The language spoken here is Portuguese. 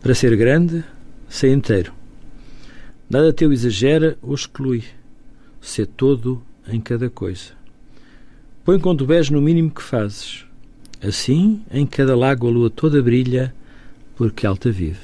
Para ser grande, sei inteiro. Nada teu exagera ou exclui. Ser é todo em cada coisa. Põe quando vês no mínimo que fazes. Assim, em cada lago a lua toda brilha, porque alta vive.